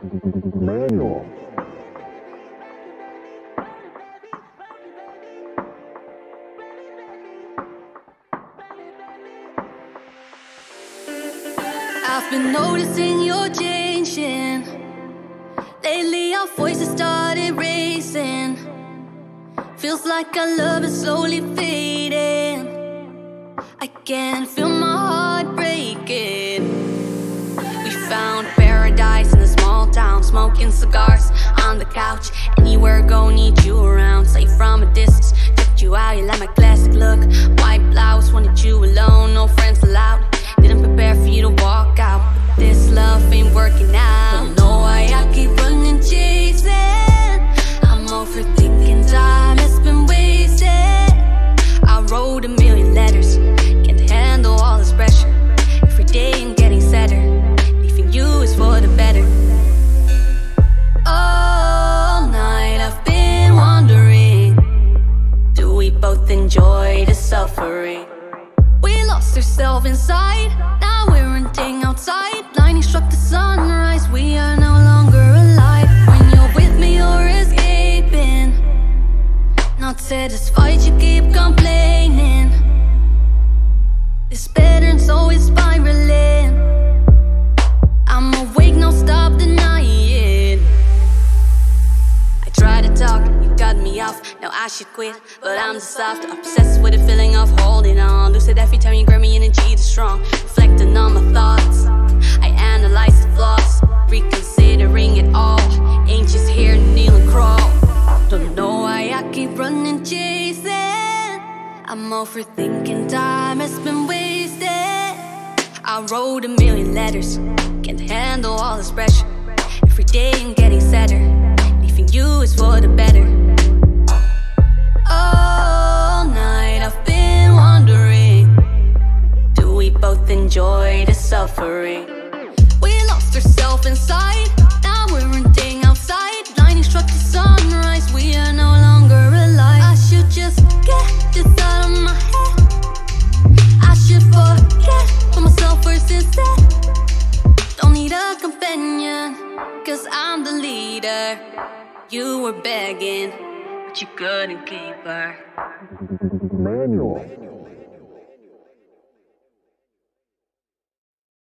Manual. I've been noticing you're changing. Lately, our voices started racing. Feels like our love is slowly smoking cigars on the couch. Anywhere go, need you around. Safe from a distance, checked you out. You like my classic look. White blouse, wanted you alone, no friends allowed. Didn't prepare for you to walk out. This love ain't working out. Don't know why I keep running, chasing. I'm overthinking time, it's been wasted. I wrote a million letters, enjoy the suffering? We lost ourselves inside, now we're renting outside. Lightning struck the sunrise, we are no longer alive. When you're with me, you're escaping. Not satisfied, you keep complaining. This pattern's always spiraling. I should quit, but I'm just soft, obsessed with the feeling of holding on. Lucid every time you grab me, energy too strong. Reflecting on my thoughts, I analyze the flaws, reconsidering it all. Ain't just here kneel and crawl. Don't know why I keep running, chasing. I'm overthinking, time has been wasted. I wrote a million letters, can't handle all this pressure. Every day I'm getting sadder, leaving you is for the better. Enjoy suffering? We lost ourselves inside, now we're renting outside. Lightning struck the sunrise, we are no longer alive. I should just get this out of my head. I should forget for myself first instead. Don't need a companion, cause I'm the leader. You were begging, but you couldn't keep her. Manual.